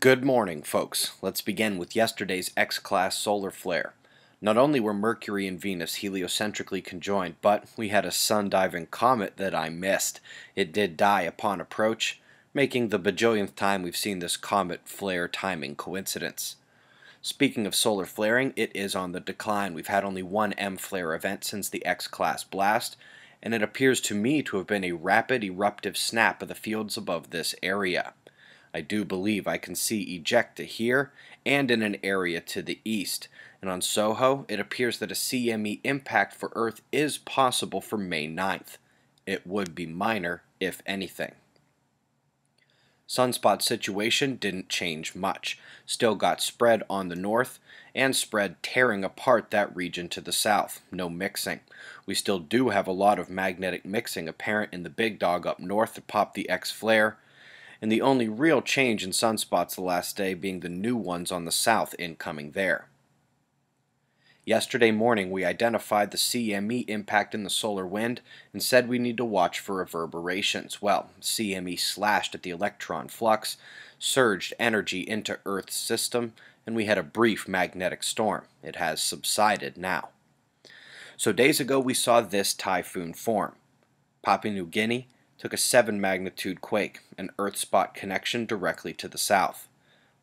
Good morning, folks. Let's begin with yesterday's X-class solar flare. Not only were Mercury and Venus heliocentrically conjoined, but we had a sun-diving comet that I missed. It did die upon approach, making the bajillionth time we've seen this comet flare timing coincidence. Speaking of solar flaring, it is on the decline. We've had only one M flare event since the X-class blast, and it appears to me to have been a rapid eruptive snap of the fields above this area. I do believe I can see ejecta here and in an area to the east. And on SOHO, it appears that a CME impact for Earth is possible for May 9th. It would be minor, if anything. Sunspot situation didn't change much. Still got spread on the north and spread tearing apart that region to the south. No mixing. We still do have a lot of magnetic mixing apparent in the big dog up north to pop the X flare and the only real change in sunspots the last day being the new ones on the south incoming there. Yesterday morning, we identified the CME impact in the solar wind and said we need to watch for reverberations. Well, CME slashed at the electron flux, surged energy into Earth's system, and we had a brief magnetic storm. It has subsided now. So days ago, we saw this typhoon form. Papua New Guinea, took a 7 magnitude quake, an Earth spot connection directly to the south.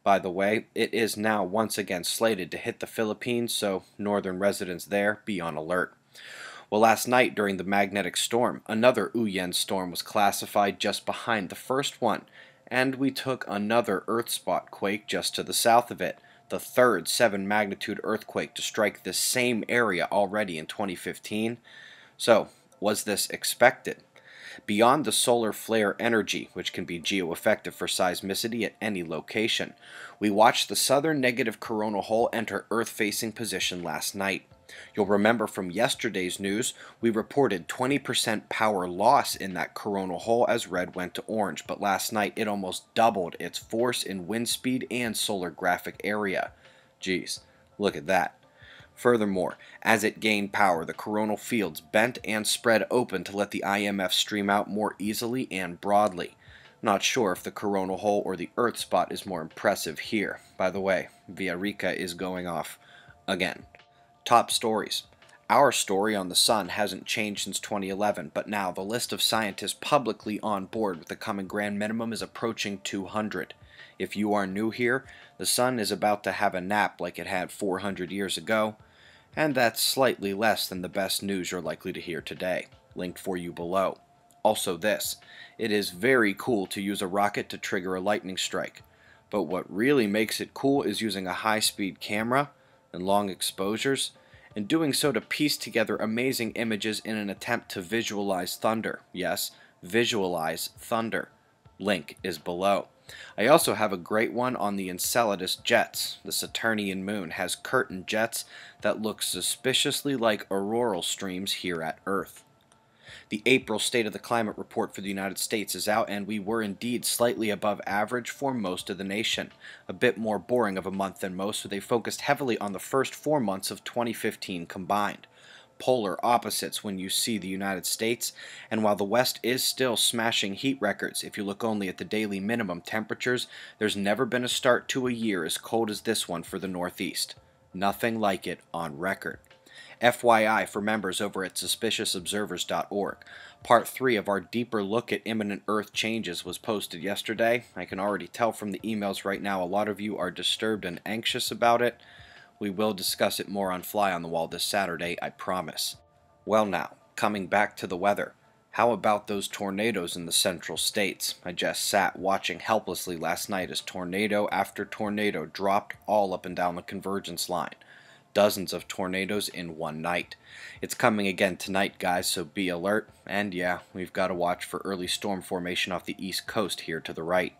By the way, it is now once again slated to hit the Philippines, so northern residents there be on alert. Well, last night during the magnetic storm, another Uyen storm was classified just behind the first one, and we took another Earth spot quake just to the south of it, the third 7 magnitude earthquake to strike this same area already in 2015. So, was this expected? Beyond the solar flare energy, which can be geo-effective for seismicity at any location. We watched the southern negative coronal hole enter Earth-facing position last night. You'll remember from yesterday's news, we reported 20% power loss in that coronal hole as red went to orange, but last night it almost doubled its force in wind speed and solar graphic area. Geez, look at that. Furthermore, as it gained power, the coronal fields bent and spread open to let the IMF stream out more easily and broadly. Not sure if the coronal hole or the Earth spot is more impressive here. By the way, Villarrica is going off again. Top stories. Our story on the Sun hasn't changed since 2011, but now the list of scientists publicly on board with the common grand minimum is approaching 200. If you are new here, the sun is about to have a nap like it had 400 years ago, and that's slightly less than the best news you're likely to hear today. Linked for you below. Also this, it is very cool to use a rocket to trigger a lightning strike, but what really makes it cool is using a high-speed camera and long exposures, and doing so to piece together amazing images in an attempt to visualize thunder. Yes, visualize thunder. Link is below. I also have a great one on the Enceladus jets. The Saturnian moon has curtain jets that look suspiciously like auroral streams here at Earth. The April State of the Climate report for the United States is out, and we were indeed slightly above average for most of the nation. A bit more boring of a month than most, so they focused heavily on the first four months of 2015 combined polar opposites when you see the United States, and while the West is still smashing heat records, if you look only at the daily minimum temperatures, there's never been a start to a year as cold as this one for the Northeast. Nothing like it on record. FYI for members over at suspiciousobservers.org. Part 3 of our deeper look at imminent Earth changes was posted yesterday. I can already tell from the emails right now a lot of you are disturbed and anxious about it. We will discuss it more on Fly on the Wall this Saturday, I promise. Well now, coming back to the weather. How about those tornadoes in the central states? I just sat watching helplessly last night as tornado after tornado dropped all up and down the convergence line. Dozens of tornadoes in one night. It's coming again tonight, guys, so be alert. And yeah, we've got to watch for early storm formation off the east coast here to the right.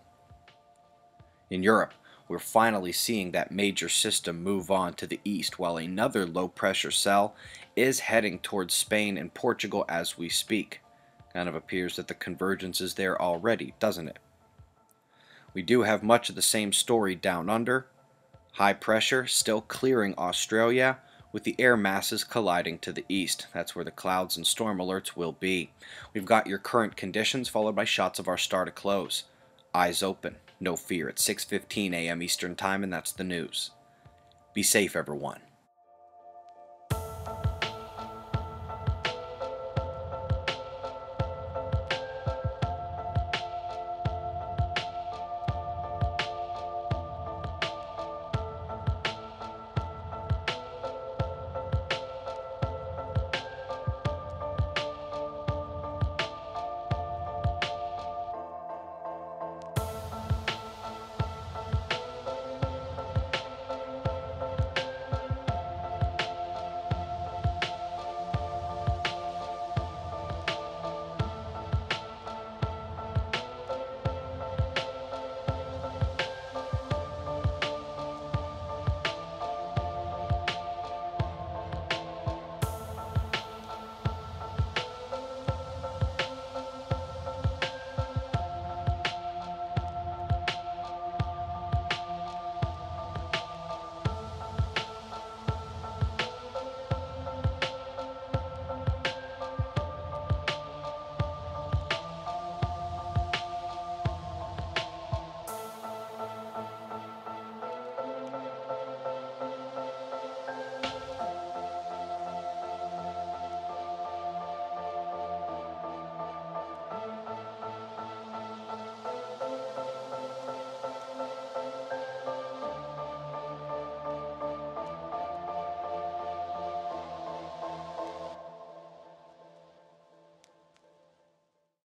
In Europe, we're finally seeing that major system move on to the east while another low pressure cell is heading towards Spain and Portugal as we speak. Kind of appears that the convergence is there already, doesn't it? We do have much of the same story down under. High pressure still clearing Australia with the air masses colliding to the east. That's where the clouds and storm alerts will be. We've got your current conditions followed by shots of our star to close. Eyes open No fear at 6:15 a.m. Eastern Time and that's the news. Be safe everyone.